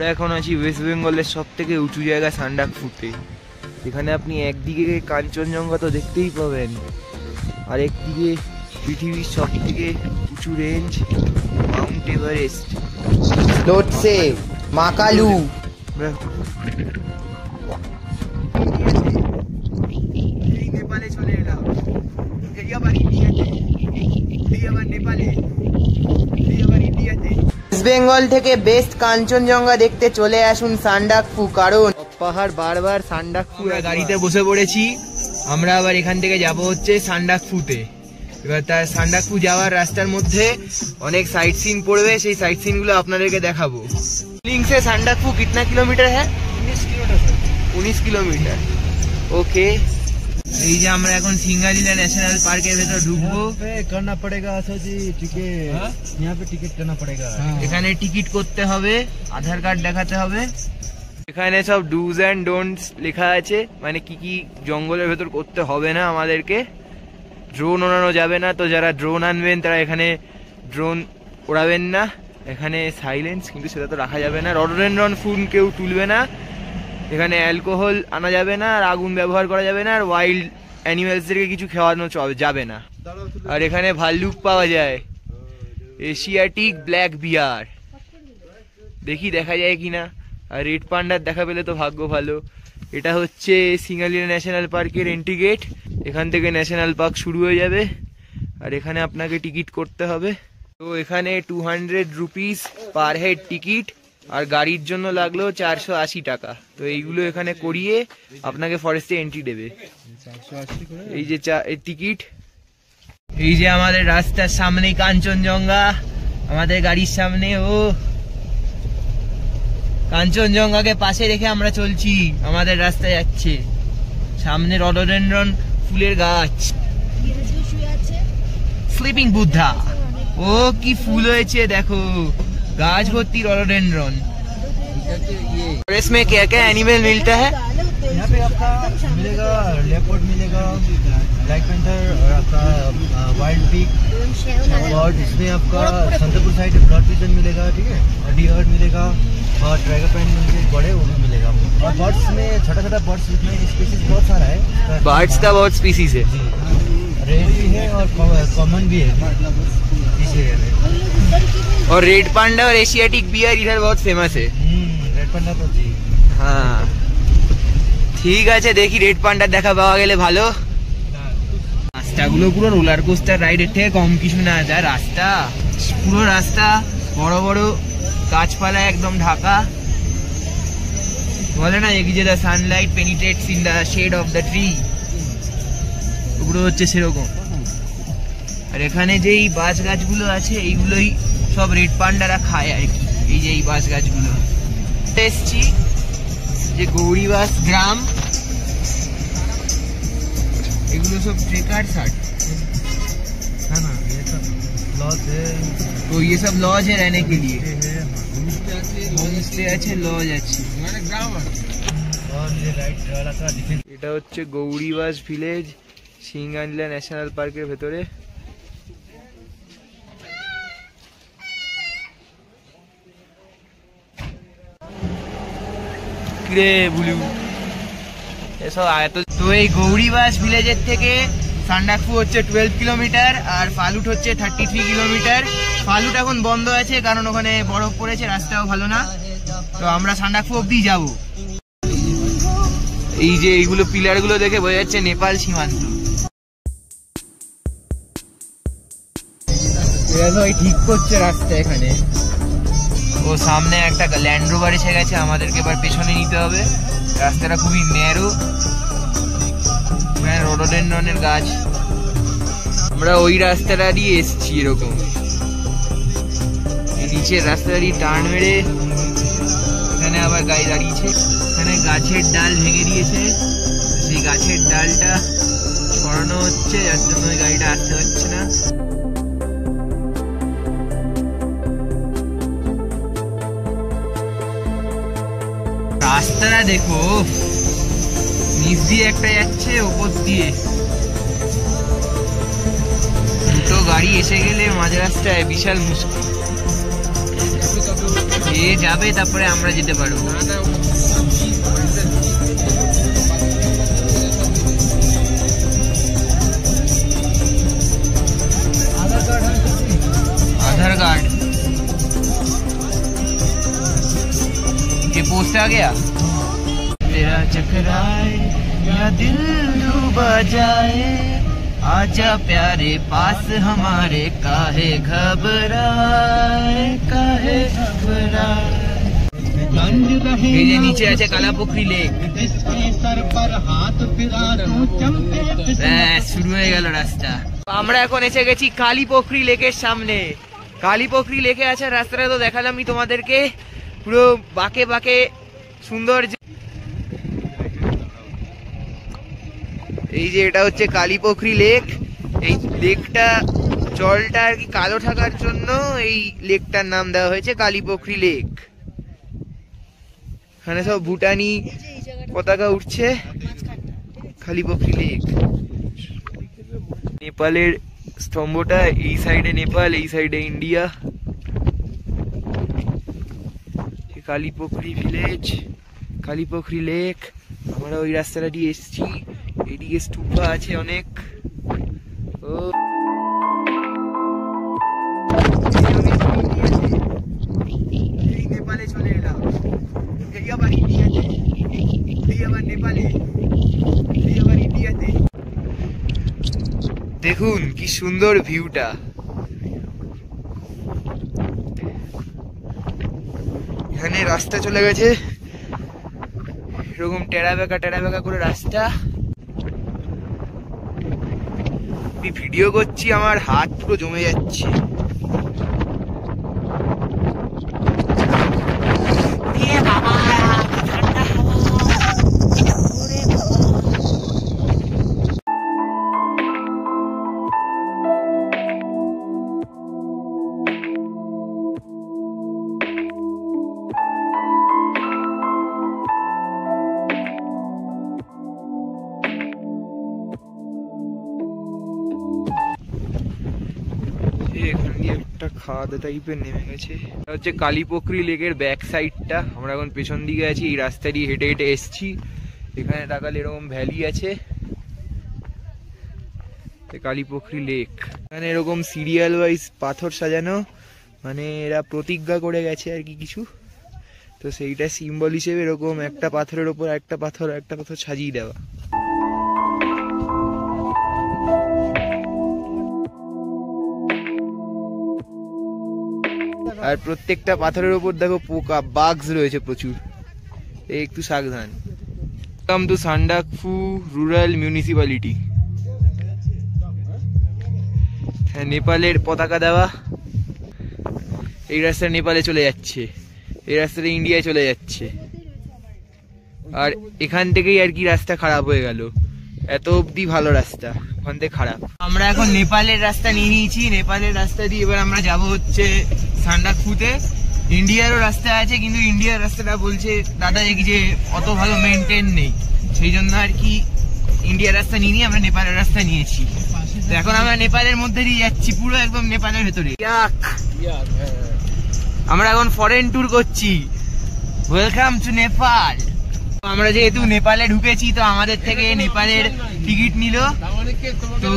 আমরা এখন আছি ওয়েস্ট বেঙ্গলের সব থেকে উঁচু জায়গা সান্ডাকফুতে এখানে আপনি একদিকে কাঞ্চনজঙ্ঘা তো দেখতেই পাবেন আর একদিকে পৃথিবীর সব থেকে উঁচু range mount Everest Lhotse Makalu Bengal থেকে বেস্ট কাঞ্চনজঙ্ঘা দেখতে চলে আসুন সান্ডাকফু কারণ পাহাড় বারবার সান্ডাকফু গাড়িতে বসে পড়েছি আমরা আবার এখান থেকে যাব হচ্ছে সান্ডাকফুতে। এবার তার সান্ডাকফু যাওয়ার রাস্তার মধ্যে অনেক সাইট সিন পড়বে সেই সাইট সিনগুলো আপনাদেরকে দেখাবো। লিংসে সান্ডাকফু কিতনা কিলোমিটার হ্যাঁ? উনিশ কিলোমিটার উনিশ কিলোমিটার। ওকে এই যে আমরা এখন সিঙ্গালীলা ন্যাশনাল পার্কের ভেতর ঢুকবো पे करना पड़ेगा सर जी टिकट हाँ? यहाँ पे टिकट करना पड़ेगा এখানে টিকিট করতে হবে আধার কার্ড দেখাতে হবে এখানে সব ডুজ অ্যান্ড ডোন্টস লেখা আছে মানে কি কি জঙ্গলের ভেতর করতে হবে না আমাদেরকে ড্রোন ওড়ানো যাবে না তো যারা ড্রোন আনবেন তারা এখানে ড্রোন ওড়াবেন না এখানে সাইলেন্স কিন্তু সেটা তো রাখা যাবে না রডোডেন্ড্রন ফুল কেউ তুলবে না এখানে অ্যালকোহল আনা যাবে না, আর আগুন ব্যবহার করা যাবে না, আর ওয়াইল্ড অ্যানিমেলসদেরকে কিছু খাওয়ানো যাবে না। আর এখানে ভাল্লুক পাওয়া যায়। এশিয়াটিক ব্ল্যাক বিয়ার দেখি দেখা যায় কিনা। আর রেড পান্ডার দেখা পেলে তো ভাগ্য ভালো। এটা হচ্ছে সিঙ্গালিয়া ন্যাশনাল পার্কের এন্ট্রি গেট এখান থেকে ন্যাশনাল পার্ক শুরু হয়ে যাবে। আর এখানে আপনাকে টিকিট করতে হবে। তো এখানে two hundred rupees per head ticket আর গাড়ির জন্য লাগল চারশো আশি টাকা। তো এইগুলো এখানে করিয়ে আপনাকে ফরেস্টে এন্ট্রি দেবে। এই যে টিকিট এই যে আমাদের রাস্তার সামনেই কাঞ্চনজঙ্ঘা। আমাদের গাড়ির সামনে ও। কাঞ্চনজঙ্ঘাকে পাশে রেখে আমরা চলছি। আমাদের রাস্তায় যাচ্ছে। সামনে রডোডেন্ড্রন ফুলের গাছ। স্লিপিং বুদ্ধা ও কি ফুল হয়েছে দেখো। गाज होती रोलोडेंड्रोन और इसमें क्या क्या एनिमल मिलता है? यहाँ पे आपका मिलेगा लेपर्ड मिलेगा ब्लैक पेंथर और आपका वाइल्ड पीक और इसमें आपका संतपुर साइड ब्लड पिजन मिलेगा ठीक है? और डिहर्ड मिलेगा और ड्रैगन पेंट जो बड़े वो भी मिलेगा और बर्ड्स में छोटा छोटा बर्ड्स इसमें स्पीसीज बहुत सारा है। बर्ड्स का बहुत स्पीसीज है। रेड भी है और कॉमन भी है। और रेड पांडा और एशियाटिक बियर इधर बहुत फेमस है रेड पांडा तो जी হ্যাঁ ঠিক আছে দেখি রেড পান্ডার দেখা পাওয়া গেলে ভালো রাস্তাগুলো পুরো রোলার কোস্টার রাইডের থেকে কম কিছু না যা রাস্তা পুরো রাস্তা বড় বড় গাছপালা একদম ঢাকা বলে না কি যে the sunlight penetrates in the shade of the tree পুরো হচ্ছে সেরকম আর এখানে যেই বাঁশ গাছগুলো আছে এইগুলোই সব রেড পান্ডারা খায় আর কি এই যে এই বাঁশ গাছগুলো এসছি যে গৌরীবাস গ্রাম এগুলো সব ট্রেকার সাট है ना ये सब लॉस है तो ये सब लॉज है रहने के लिए ये है होम স্টে আছে লজ আছে और ये राइट वाला का डिफेंस এটা হচ্ছে গৌরীবাস ভিলেজ সিঙ্গানলা ন্যাশনাল পার্কের ভেতরে কিরে বুলু? এসব এত তো। এই গৌরীবাস ভিলেজের থেকে সান্ডাকফু হচ্ছে টুয়েলভ কিলোমিটার আর ফালুট হচ্ছে থার্টি থ্রি কিলোমিটার ফালুট এখন বন্ধ আছে, কারণ ওখানে বরফ পড়েছে, রাস্তাও ভালো না। তো আমরা সান্ডাকফু অব্দি যাব। এই যে এইগুলো পিলারগুলো দেখে বোঝা যাচ্ছে নেপাল সীমান্ত। ঠিক করছে রাস্তা এখানে। ও সামনে একটা ল্যান্ড রোভার এসে গেছে, আমাদেরকে এবার পেছনে নিতে হবে। রাস্তাটা খুবই ন্যারো রোডোডেন্ড্রনের গাছ। আমরা ওই রাস্তাটা দিয়ে এসেছি এরকম। নিচের রাস্তা দিয়ে টার্ন মেরে এখানে আবার গাড়ি দাঁড়িয়েছে। এখানে গাছের ডাল ভেঙে দিয়েছে। সেই গাছের ডালটা সরানো হচ্ছে, যার জন্য ওই গাড়িটা আসতে হচ্ছে না। রাস্তাটা দেখো উফ। নিচ দিয়ে একটা যাচ্ছে ওপর দিয়ে দুটো গাড়ি এসে গেলে মাঝ রাস্তায় বিশাল মুশকিল এ যাবে তারপরে আমরা যেতে পারবো आधार कार्ड ये पोस्ट आ गया तेरा चकराए या दिल डूबा जाए आजा प्यारे पास हमारे काहे घबराए काहे घबराए এই যে নিচে আছে কালাপুকুরি লেক ব্যাস, শুরু হয়ে গেল রাস্তা আমরা এখন এসে গেছি কালীপোখরি লেকের সামনে কালীপোখরি লেকে আছে রাস্তাটা তো দেখালামই তোমাদেরকে পুরো বাঁকে বাঁকে সুন্দর এই যে এটা হচ্ছে কালীপোখরি লেক। এই লেকটা জলটা আর কি কালো থাকার জন্য এই লেকটার নাম দেওয়া হয়েছে কালীপোখরি লেক। এখানে সব ভুটানি পতাকা উঠছে। কালীপোখরি লেক। নেপালের স্তম্ভটা এই সাইডে নেপাল, এই সাইডে India. Kalipokhri village, Kalipokhri lake. আমরা ওই রাস্তাটা দিয়ে এসেছি। এদিকে স্তূপা আছে অনেক। ও। নেপালে চলে ইন্ডিয়াতে আবার নেপালে। আবার ইন্ডিয়াতে। দেখুন কি সুন্দর ভিউটা। এখানে রাস্তা চলে গেছে। এরকম টেরা বেঁকা টেরা বেঁকা করে রাস্তা আমি ভিডিও করছি আমার হাত পুরো জমে যাচ্ছে। খাদ টাইপের নেমে গেছে। এটা হচ্ছে কালীপোখরি লেকের ব্যাক সাইডটা আমরা এখন পেছন দিকে আছি, এই রাস্তা দিয়ে হেঁটে হেঁটে এসছি। এখানে তাকালে এরকম ভ্যালি আছে। এ কালীপোখরি লেক এখানে এরকম সিরিয়াল ওয়াইজ পাথর সাজানো। মানে এরা প্রতিজ্ঞা করে গেছে আর কি কিছু। তো সেইটা সিম্বল হিসেবে এরকম একটা পাথরের ওপর একটা পাথর একটা পাথর সাজিয়ে দেওয়া। আর প্রত্যেকটা পাথরের উপর দেখো পোকা বাগস রয়েছে প্রচুর। এই একটু সাবধান। Come to Sandakphu rural municipality হ্যাঁ নেপালের পতাকা দেওয়া। এই রাস্তা নেপালে চলে যাচ্ছে। এই রাস্তাটা ইন্ডিয়ায় চলে যাচ্ছে। আর এখান থেকেই আর কি রাস্তা খারাপ হয়ে গেল। এত অবধি ভালো রাস্তা, ওখান থেকে খারাপ। আমরা এখন নেপালের রাস্তা নিয়ে নিয়েছি। নেপালের রাস্তা দিয়ে এবার আমরা যাব হচ্ছে সান্ডাকফুতে ইন্ডিয়ারও রাস্তা আছে কিন্তু ইন্ডিয়ার রাস্তাটা বলছে দাদা দেখি যে অত ভালো মেনটেন নেই। সেই জন্য আর কি ইন্ডিয়ার রাস্তা নিয়ে নিয়ে আমরা নেপালের রাস্তা নিয়েছি। তো এখন আমরা নেপালের মধ্যে দিয়ে যাচ্ছি পুরো একদম নেপালের ভেতরে। ইয়াক। আমরা এখন ফরেন ট্যুর করছি। ওয়েলকাম টু নেপাল আমরা যেহেতু নেপালে ঢুকেছি তো আমাদের থেকে নেপালের টিকিট নিল। তো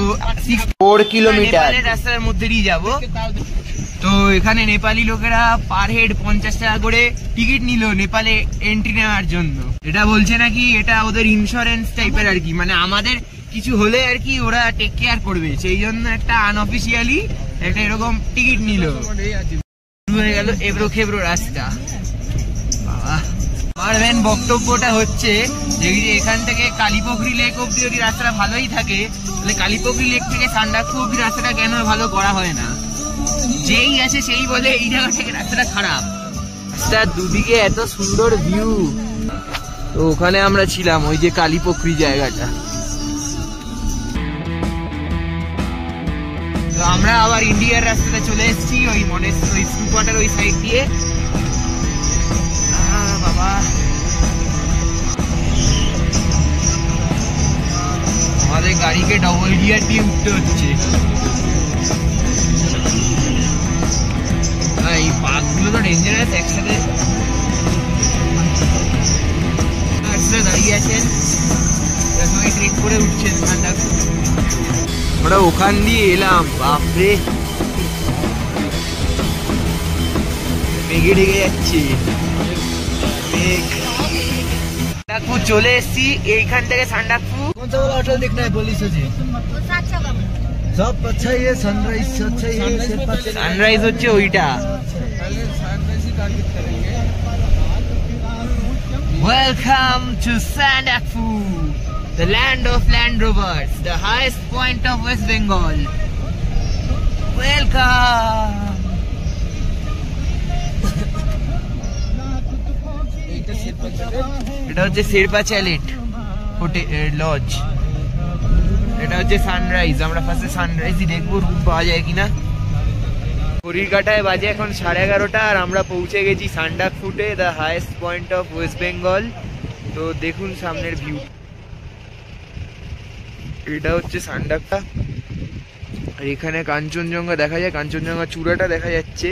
ফোর কিলোমিটার রাস্তার মধ্যে দিয়ে যাব। তো এখানে নেপালি লোকেরা পার হেড পঞ্চাশ টাকা করে টিকিট নিল নেপালে এন্ট্রি নেওয়ার জন্য। এটা বলছে নাকি এটা ওদের ইন্স্যুরেন্স টাইপের আর কি। মানে আমাদের কিছু হলে আর কি ওরা টেক কেয়ার করবে। সেই জন্য একটা আনঅফিসিয়ালি একটা এরকম টিকিট নিল। শুরু হয়ে গেল এবড়ো খেবড়ো রাস্তা। আমার মেন বক্তব্যটা হচ্ছে যে এখান থেকে কালীপোখরি লেক অব্দি যদি রাস্তাটা ভালোই থাকে, তাহলে কালীপোখরি লেক থেকে সান্ডাকফু অব্দি রাস্তাটা কেন ভালো করা হয় না? যেই আছে সেই বলে এই জায়গা থেকে রাস্তাটা খারাপ। রাস্তার দুদিকে এত সুন্দর ভিউ তো ওখানে আমরা ছিলাম, ওই যে কালীপোখরি জায়গাটা। আমরা আবার ইন্ডিয়ার রাস্তাটা চলে এসেছি, ওই মনে ওই স্তূপাটার ওই সাইড দিয়ে। পিয়ার উঠতে হচ্ছে। এই পাকগুলো তো ডেঞ্জারাস একসাথে দাঁড়িয়ে আছেন করে ঠান্ডা আমরা ওখান দিয়ে এলাম চলে এইখান থেকে সান্ডাকফু कौन सा वाला होटल देखना है बोली सो जी सब अच्छा ही है सनराइज अच्छा ही है शेरपा चले- সানরাইজ হচ্ছে ওইটা Welcome to Sandakfu, the land of Land Rovers, the highest point of West Bengal. Welcome. এটা হচ্ছে শেরপা চ্যালেট হোটেল লজ এটা হচ্ছে সানরাইজ আমরা ফার্স্টে সানরাইজই দেখব রুম পাওয়া যায় কিনা। ঘড়ির কাটায় বাজে এখন সাড়ে এগারোটা আর আমরা পৌঁছে গেছি সান্ডাক ফুটে the highest point of West Bengal তো দেখুন সামনের ভিউ এটা হচ্ছে সান্ডাকটা আর এখানে কাঞ্চনজঙ্ঘা দেখা যায়, কাঞ্চনজঙ্ঘা চূড়াটা দেখা যাচ্ছে।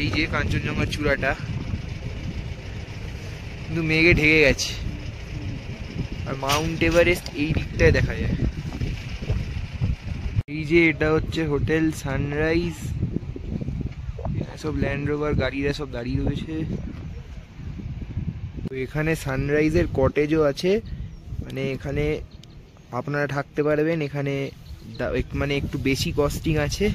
এই যে কাঞ্চনজঙ্ঘা চূড়াটা। কিন্তু মেঘে ঢেকে গেছে। আর মাউন্ট এভারেস্ট এই দিকটায় দেখা যায়। এই যে এটা হচ্ছে হোটেল সানরাইজ। সব ল্যান্ড রোভার গাড়িরা সব দাঁড়িয়ে রয়েছে। তো এখানে সানরাইজের কটেজও আছে। মানে এখানে আপনারা থাকতে পারবেন। এখানে মানে একটু বেশি কস্টিং আছে।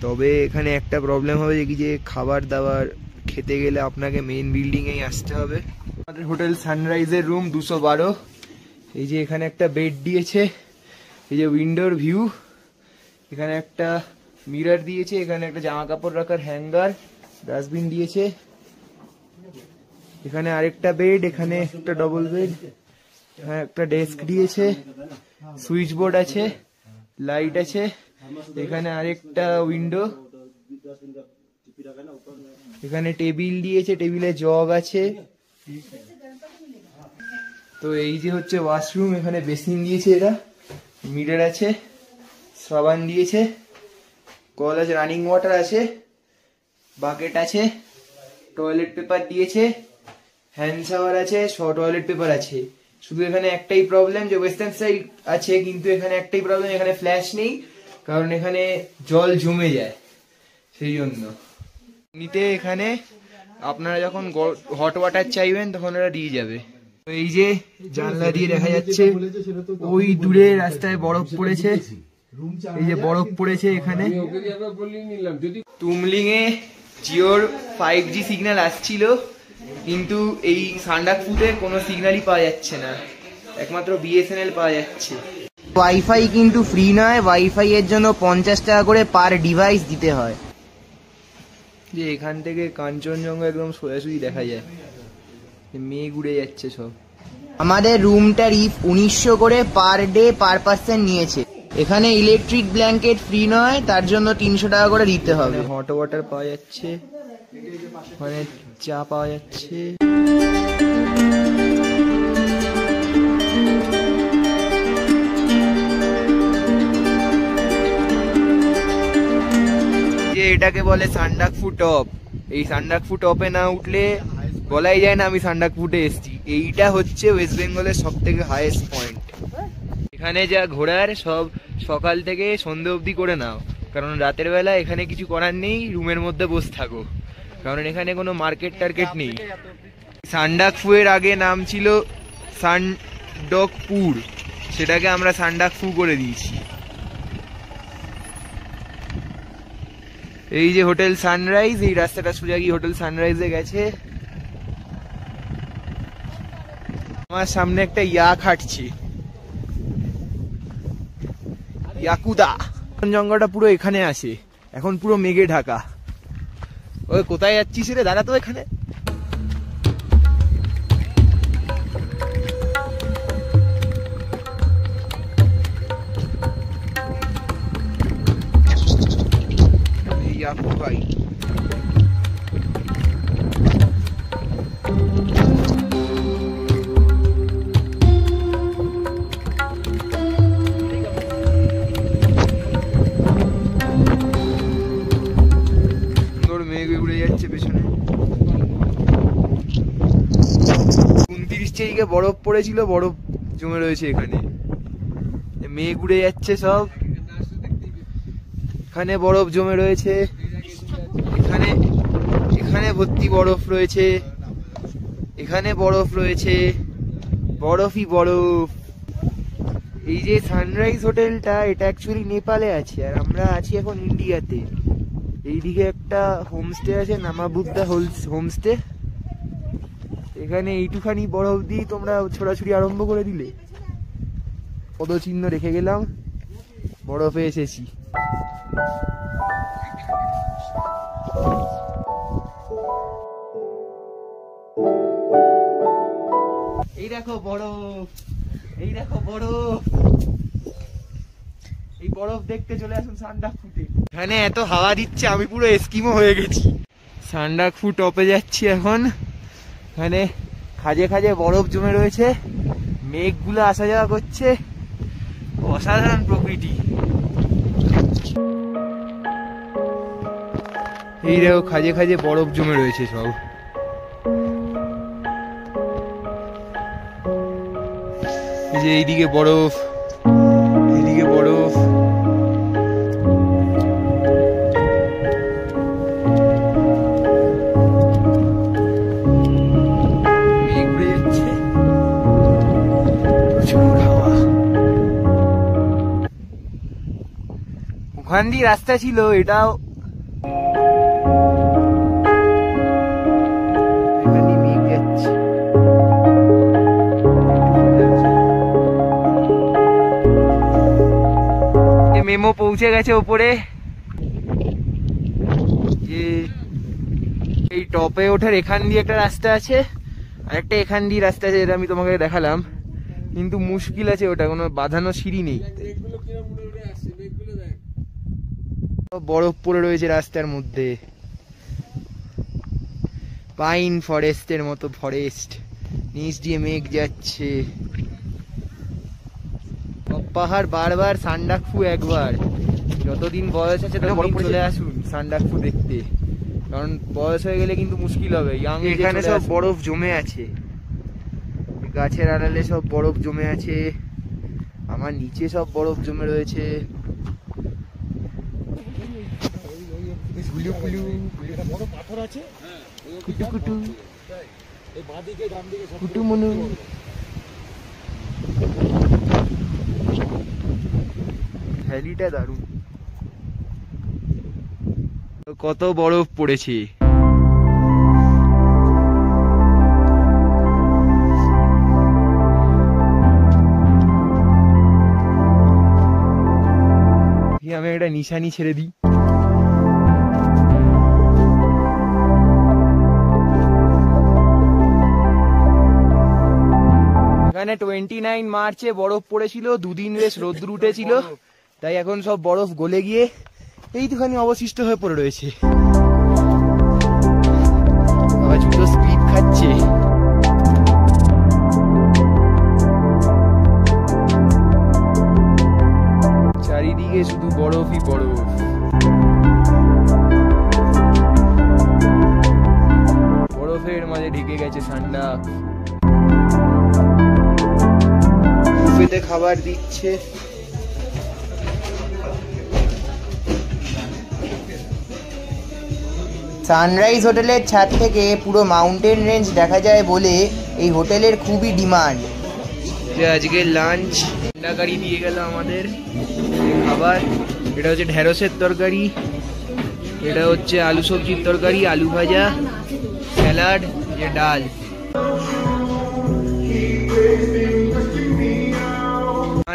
তবে এখানে একটা প্রবলেম হবে যে খাবার দাবার খেতে গেলে আপনাকে মেন বিল্ডিংয়েই আসতে হবে। আমাদের হোটেল সানরাইজের রুম দুশো বারো। এই যে এখানে একটা বেড দিয়েছে। এই যে উইন্ডোর ভিউ। এখানে একটা মিরর দিয়েছে। এখানে একটা জামা কাপড় রাখার হ্যাঙ্গার ডাস্টবিন দিয়েছে। এখানে আরেকটা বেড, এখানে একটা ডবল বেড এখানে একটা ডেস্ক দিয়েছে। সুইচ বোর্ড আছে, লাইট আছে। এখানে আরেকটা উইন্ডো। এখানে টেবিল দিয়েছে, টেবিলে জগ আছে। তো এই যে হচ্ছে ওয়াশরুম, এখানে বেসিন দিয়েছে এরা মিরর আছে, সাবান দিয়েছে, কল আছে, রানিং ওয়াটার আছে, বাকেট আছে, টয়লেট পেপার দিয়েছে, হ্যান্ড শাওয়ার আছে ছ টয়লেট পেপার আছে। শুধু এখানে একটাই প্রবলেম যে ওয়েস্টার্ন সাইড আছে, কিন্তু এখানে একটাই প্রবলেম এখানে ফ্ল্যাশ নেই, কারণ এখানে জল জমে যায়, সেই জন্য। নিতে এখানে আপনারা যখন হট ওয়াটার চাইবেন, তখন ওরা দিয়ে যাবে। এই যে জানলা দিয়ে দেখা যাচ্ছে, ওই দূরে রাস্তায় বরফ পড়েছে। এই যে বরফ পড়েছে এখানে। তুমলিং এ জিওর ফাইভ জি সিগন্যাল আসছিল, কিন্তু এই সান্ডাকফুতে কোনো সিগন্যালই পাওয়া যাচ্ছে না। একমাত্র বিএসএনএল পাওয়া যাচ্ছে। ওয়াইফাই কিন্তু ফ্রি নয় ওয়াইফাই এর জন্য পঞ্চাশ টাকা করে পার ডিভাইস দিতে হয়। যে এখান থেকে কাঞ্চনজঙ্ঘা একদম সোজাসুজি দেখা যায়। মেয়ে ঘুরে যাচ্ছে সব। আমাদের রুমটার ইফ উনিশশো করে পার ডে পার পার্সন নিয়েছে। এখানে ইলেকট্রিক ব্ল্যাঙ্কেট ফ্রি নয় তার জন্য তিনশো টাকা করে দিতে হবে। হট ওয়াটার পাওয়া যাচ্ছে। মানে চা পাওয়া যাচ্ছে। এটাকে বলে সান্ডাকফু টপ এই সান্ডাকফু টপে না উঠলে বলাই যায় না আমি সান্ডাকফুটে এসছি। এইটা হচ্ছে ওয়েস্ট বেঙ্গলের সব থেকে হাইয়েস্ট পয়েন্ট এখানে যা ঘোরার সব সকাল থেকে সন্ধে অবধি করে নাও। কারণ রাতের বেলা এখানে কিছু করার নেই, রুমের মধ্যে বসে থাকো। কারণ এখানে কোনো মার্কেট টার্কেট নেই। সান্ডাকফুয়ের আগে নাম ছিল সানডকপুর সেটাকে আমরা সান্ডাকফু করে দিয়েছি। এই যে হোটেল সানরাইজ, এই রাস্তাটা সোজা গিয়ে হোটেল সানরাইজে গেছে। আমার সামনে একটা ইয়াক হাঁটছি ইয়াকুদা। জঙ্গলটা পুরো এখানে আছে। এখন পুরো মেঘে ঢাকা। ওই কোথায় যাচ্ছিস রে? দাঁড়া তো এখানে। তারিখে বরফ পড়েছিল, বরফ জমে রয়েছে এখানে। মেঘ উড়ে যাচ্ছে সব। এখানে বরফ জমে রয়েছে। এখানে এখানে ভর্তি বরফ রয়েছে। এখানে বরফ রয়েছে। বরফই বরফ। এই যে সানরাইজ হোটেলটা, এটা অ্যাকচুয়ালি নেপালে আছে, আর আমরা আছি এখন ইন্ডিয়াতে। এইদিকে একটা হোমস্টে আছে, নামাবুদ্দা হোমস্টে এখানে এইটুখানি বরফ দিয়ে তোমরা ছোড়াছুড়ি আরম্ভ করে দিলে। পদচিহ্ন রেখে গেলাম। বরফে এসেছি। এই দেখো বরফ। এই দেখো বরফ। এই বরফ দেখতে চলে আসুন সান্ডাক ফুটে এখানে এত হাওয়া দিচ্ছে, আমি পুরো এস্কিমো হয়ে গেছি। সান্ডাক ফু টপে যাচ্ছি এখন। এখানে খাজে খাজে বরফ জমে রয়েছে। মেঘগুলো আসা যাওয়া করছে। অসাধারণ প্রকৃতি। এই দেখো, খাজে খাজে বরফ জমে রয়েছে সব। এই যে এইদিকে বরফ। ওখান দিয়ে রাস্তা ছিল, এটাও। মেমো পৌঁছে গেছে ওপরে। এই টপে ওঠার এখান দিয়ে একটা রাস্তা আছে, আর একটা এখান দিয়ে রাস্তা আছে যেটা আমি তোমাকে দেখালাম। কিন্তু মুশকিল আছে ওটা, কোনো বাঁধানো সিঁড়ি নেই সব বরফ পড়ে রয়েছে রাস্তার মধ্যে। পাইন ফরেস্টের মতো ফরেস্ট। নিচ দিয়ে মেঘ যাচ্ছে। পাহাড় বারবার সান্ডাকফু একবার। যতদিন বয়স আছে ততদিন চলে আসুন সান্ডাকফু দেখতে। কারণ বয়স হয়ে গেলে কিন্তু মুশকিল হবে ইয়াং এখানে সব বরফ জমে আছে। গাছের আড়ালে সব বরফ জমে আছে। আমার নিচে সব বরফ জমে রয়েছে। কুলু কুলু। বড় পাথর আছে কুটু কুটু। কুটু মনু। ভ্যালিটা দারুণ। কত বরফ পড়েছে। আমি একটা নিশানি ছেড়ে দিই। এখানে টোয়েন্টি নাইন মার্চে বরফ পড়েছিল, দুদিন বেশ রোদ্র উঠেছিল। তাই এখন সব বরফ গলে গিয়ে এইটুখানি অবশিষ্ট হয়ে পড়ে রয়েছে। বাবা স্লিপ খাচ্ছে। চারিদিকে শুধু বরফই বরফ। বরফের মাঝে ঢেকে গেছে ঠান্ডা। বুফেতে খাবার দিচ্ছে। সানরাইজ হোটেলের ছাদ থেকে পুরো মাউন্টেন রেঞ্জ দেখা যায় বলে এই হোটেলের খুবই ডিমান্ড। আজকে লাঞ্চ তরকারি দিয়ে গেল আমাদের খাবার। এটা হচ্ছে ঢেঁড়সের তরকারি, এটা হচ্ছে আলু সবজির তরকারি, আলু ভাজা, স্যালাড, যে ডাল।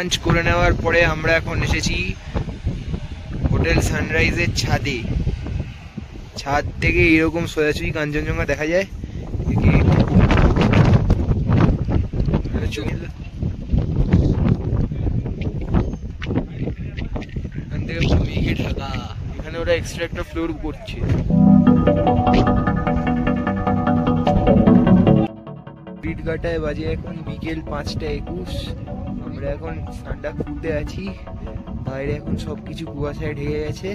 লাঞ্চ করে নেওয়ার পরে আমরা এখন এসেছি হোটেল সানরাইজের ছাদে। ছাদ থেকে এরকম সোজাসুজি কাঞ্চনজঙ্ঘা দেখা যায়। এদিকে এখানে চলে এলো। এখান থেকে পুরো মেঘে ঢাকা এখানে ওরা এক্সট্রা একটা ফ্লোর করছে। বিট কাটায় বাজে এখন বিকেল পাঁচটা একুশ। আমরা এখন ঠান্ডা ফুটে আছি। বাইরে এখন সবকিছু কুয়াশায় ঢেকে গেছে।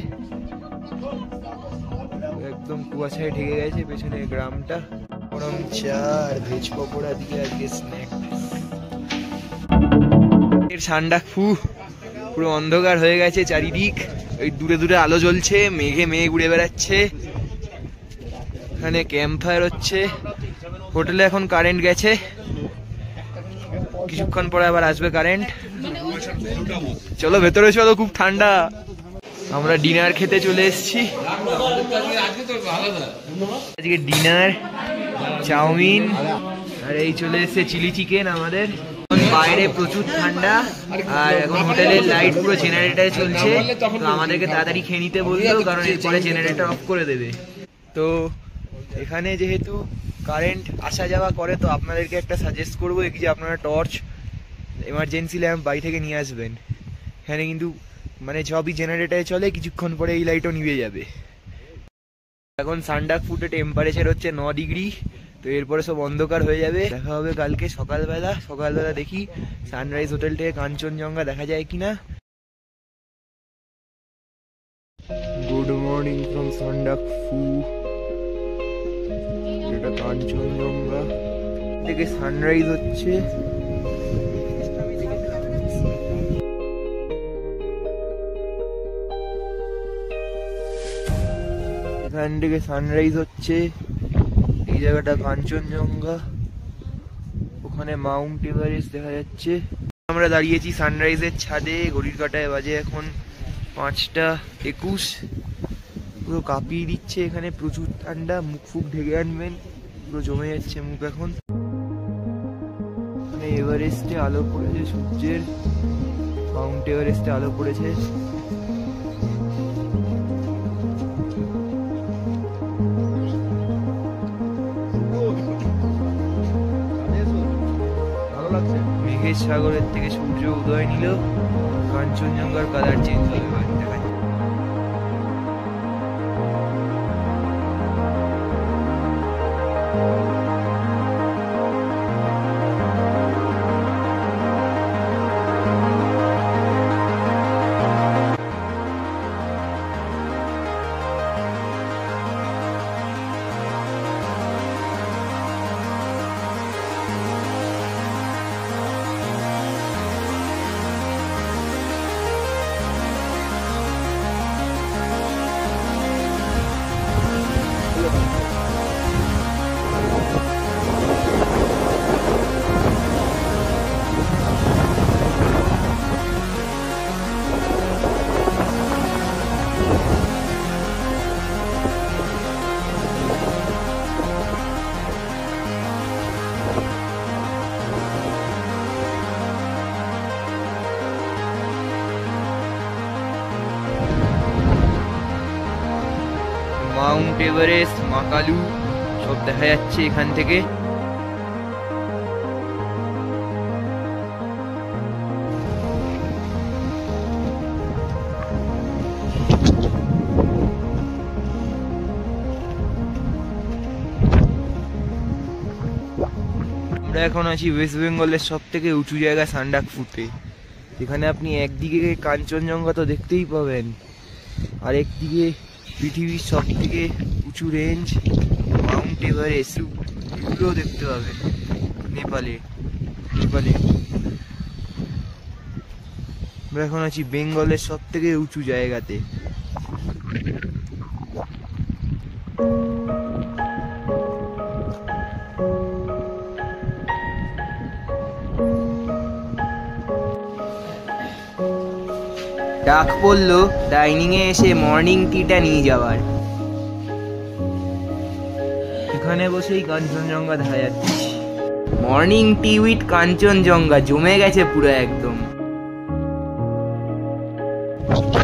একদম কুয়াশায় ঢেকে গেছে পেছনে গ্রামটা। গরম চা আর ভেজ পকোড়া দিয়ে আজকে স্ন্যাক এর ঠান্ডা, ফু, পুরো অন্ধকার হয়ে গেছে চারিদিক। ওই দূরে দূরে আলো জ্বলছে, মেঘে মেঘ উড়ে বেড়াচ্ছে। এখানে ক্যাম্প ফায়ার হচ্ছে। হোটেলে এখন কারেন্ট গেছে। কিছুক্ষণ পরে আবার আসবে কারেন্ট চলো, ভেতরে চলো খুব ঠান্ডা। আমরা ডিনার খেতে চলে এসেছি। আজকে ডিনার চাউমিন, আর এই চলে এসেছে চিলি চিকেন আমাদের। বাইরে প্রচুর ঠান্ডা, আর এখন হোটেলের লাইট পুরো জেনারেটারে চলছে। তো আমাদেরকে তাড়াতাড়ি খেয়ে নিতে বলল, কারণ এরপরে জেনারেটর অফ করে দেবে। তো এখানে যেহেতু কারেন্ট আসা যাওয়া করে তো আপনাদেরকে একটা সাজেস্ট করব কি যে আপনারা টর্চ এমার্জেন্সি ল্যাম্প বাড়ি থেকে নিয়ে আসবেন। এখানে কিন্তু মানে সবই জেনারেটারে চলে, কিছুক্ষণ পরে এই লাইটও নিভে যাবে। এখন সানডাক ফুটে টেম্পারেচার হচ্ছে ন ডিগ্রি তো এরপরে সব অন্ধকার হয়ে যাবে। দেখা হবে কালকে সকালবেলা সকালবেলা দেখি সানরাইজ হোটেল থেকে কাঞ্চনজঙ্ঘা দেখা যায় কিনা। গুড মর্নিং ফ্রম সানডাক ফু এটা কাঞ্চনজঙ্ঘা থেকে সানরাইজ হচ্ছে। এখান থেকে সানরাইজ হচ্ছে। এই জায়গাটা কাঞ্চনজঙ্ঘা। ওখানে মাউন্ট এভারেস্ট দেখা যাচ্ছে। আমরা দাঁড়িয়েছি সানরাইজের ছাদে। ঘড়ির কাটায় বাজে এখন পাঁচটা একুশ। পুরো কাঁপিয়ে দিচ্ছে এখানে, প্রচুর ঠান্ডা, মুখ ফুক ঢেকে আনবেন, পুরো জমে যাচ্ছে মুখ এখন। এখানে এভারেস্টে আলো পড়েছে সূর্যের, মাউন্ট এভারেস্টে আলো পড়েছে। সাগরের থেকে সূর্য উদয় নিল, কাঞ্চনজঙ্ঘার কালার চেঞ্জ হবে এভারেস্ট মাকালু সব দেখা যাচ্ছে এখান থেকে। আমরা এখন আছি ওয়েস্ট বেঙ্গলের সব থেকে উঁচু জায়গা সান্ডাক ফুটে যেখানে আপনি একদিকে কাঞ্চনজঙ্ঘা তো দেখতেই পাবেন, আর একদিকে পৃথিবীর সব থেকে উঁচু রেঞ্জ মাউন্ট এভারেস্ট এগুলোও দেখতে পাবে, নেপালে নেপালে। আমরা এখন আছি বেঙ্গলের সব থেকে উঁচু জায়গাতে। ডাক পড়ল ডাইনিংয়ে এসে মর্নিং টিটা নিয়ে যাওয়ার। এখানে বসেই কাঞ্চনজঙ্ঘা দেখা যাচ্ছে। মর্নিং টি উইথ কাঞ্চনজঙ্ঘা, জমে গেছে পুরো একদম।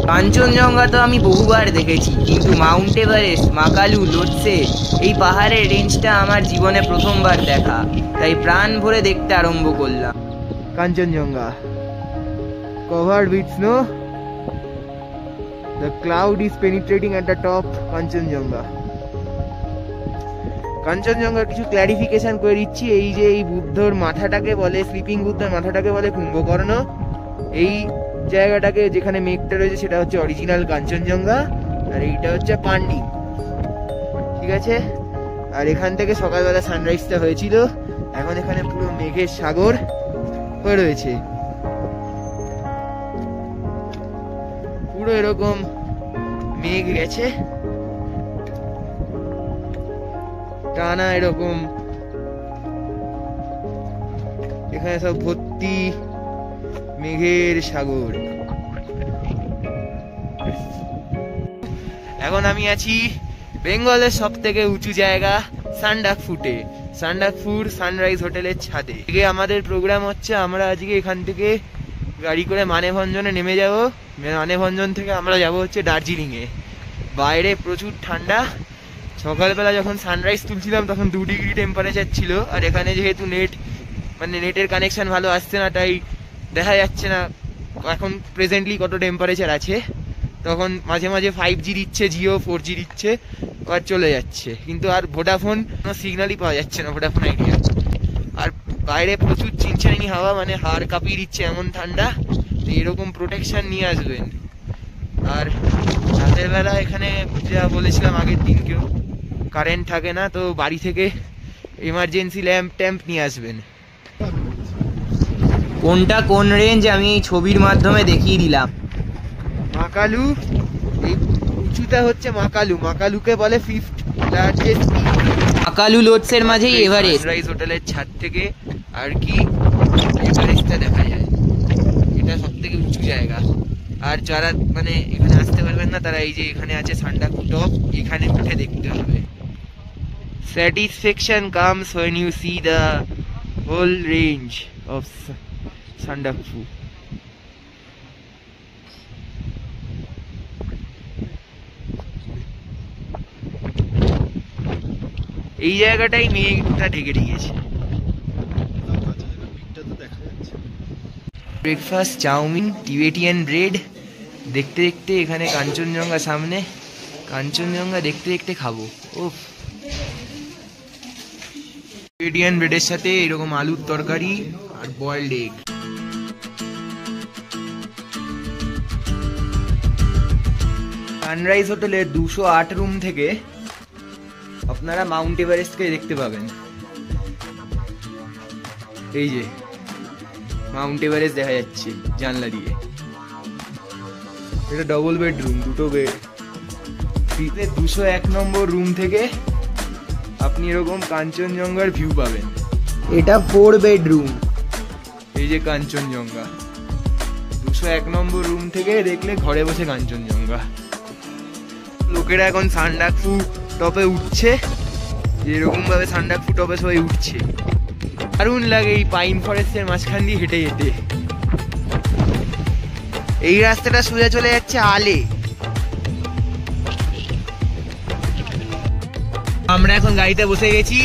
কাঞ্চনজঙ্ঘা তো আমি বহুবার দেখেছি, কিন্তু মাউন্ট এভারেস্ট মাকালু লোটসে, এই পাহাড়ের রেঞ্জটা আমার জীবনে প্রথমবার দেখা, তাই প্রাণ ভরে দেখতে আরম্ভ করলাম। Kanchenjunga, covered with snow The cloud is penetrating at the top Kanchenjunga. কাঞ্চনজঙ্ঘার কিছু ক্ল্যারিফিকেশন করে দিচ্ছি, এই যে এই বুদ্ধর মাথাটাকে বলে স্লিপিং বুদ্ধর মাথাটাকে বলে কুম্ভকর্ণ। এই জায়গাটাকে যেখানে মেঘটা রয়েছে, সেটা হচ্ছে অরিজিনাল কাঞ্চনজঙ্ঘা, আর এইটা হচ্ছে পান্ডি ঠিক আছে? আর এখান থেকে সকালবেলা সানরাইজটা হয়েছিল। এখন এখানে পুরো মেঘের সাগর হয়ে রয়েছে। পুরো এরকম মেঘ গেছে। টানা এরকম। এখানে সব ভর্তি মেঘের সাগর। এখন আমি আছি বেঙ্গলের সব থেকে উঁচু জায়গা সান্ডাক ফুটে সান্ডাকফুর সানরাইজ হোটেলের ছাদে। আজকে আমাদের প্রোগ্রাম হচ্ছে, আমরা আজকে এখান থেকে গাড়ি করে মানেভঞ্জনে নেমে যাব। মানেভঞ্জন থেকে আমরা যাব হচ্ছে দার্জিলিং এ বাইরে প্রচুর ঠান্ডা সকালবেলা যখন সানরাইজ তুলছিলাম, তখন দু ডিগ্রি টেম্পারেচার ছিল। আর এখানে যেহেতু নেট মানে নেটের কানেকশন ভালো আসছে না, তাই দেখা যাচ্ছে না এখন প্রেজেন্টলি কত টেম্পারেচার আছে। তখন মাঝে মাঝে ফাইভ জি দিচ্ছে জিও ফোর জি দিচ্ছে আর চলে যাচ্ছে। কিন্তু আর ভোডাফোন কোনো সিগন্যালই পাওয়া যাচ্ছে না ভোডাফোন আইডিয়া আর বাইরে প্রচুর চিনচাইনি হাওয়া মানে হাড় কাঁপিয়ে দিচ্ছে এমন ঠান্ডা এরকম প্রোটেকশান নিয়ে আসবেন। আর রাতের বেলা এখানে যা বলেছিলাম আগের দিনকেও কারেন্ট থাকে না তো বাড়ি থেকে এমার্জেন্সি ল্যাম্প ট্যাম্প নিয়ে আসবেন। কোনটা কোন রেঞ্জ আমি এই ছবির মাধ্যমে দেখিয়ে দিলাম। মাকালু এই উঁচুটা হচ্ছে মাকালু। মাকালুকে বলে ফিফথ লার্জেস্ট আকালু লোডসের মাঝেই এভারেস্ট সানরাইজ হোটেলের ছাদ থেকে আর কি এভারেস্টটা দেখা যায়। এটা সব থেকে উঁচু জায়গা। আর যারা মানে এখানে আসতে পারবেন না তারা এই যে এখানে আছে সান্ডাকু টপ এখানে উঠে দেখতে হবে। Satisfaction comes when you see the whole range of Sandakphu এই জায়গাটাই মেঘটা ঢেকে দিয়েছে। ব্রেকফাস্ট চাউমিন টিবেটিয়ান ব্রেড দেখতে দেখতে এখানে কাঞ্চনজঙ্ঘা সামনে, কাঞ্চনজঙ্ঘা দেখতে দেখতে খাব। ও টিবেটিয়ান ব্রেডের সাথে এরকম আলুর তরকারি আর বয়েলড এগ সানরাইজ হোটেলের দুশো আট রুম থেকে আপনারা মাউন্ট এভারেস্টকে দেখতে পাবেন। এই যে মাউন্ট এভারেস্ট দেখা যাচ্ছে জানলা দিয়ে। এটা ডবল বেডরুম দুটো বেড দুশো এক নম্বর রুম থেকে আপনি এরকম কাঞ্চনজঙ্ঘার ভিউ পাবেন। এটা ফোর বেডরুম এই যে কাঞ্চনজঙ্ঘা। দুশো এক নম্বর রুম থেকে দেখলে ঘরে বসে কাঞ্চনজঙ্ঘা। লোকেরা এখন সান্ডাকফু টপে উঠছে। যেরকম ভাবে সান্ডাকফু টপে সবাই উঠছে। দারুণ লাগে এই পাইন ফরেস্টের মাঝখান দিয়ে হেঁটে হেঁটে। এই রাস্তাটা সোজা চলে যাচ্ছে আলে। আমরা এখন গাড়িতে বসে গেছি,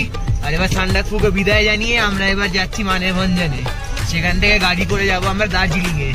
আর এবার সান্ডাকফুকে বিদায় জানিয়ে আমরা এবার যাচ্ছি মানেভঞ্জনে সেখান থেকে গাড়ি করে যাব আমরা দার্জিলিং এ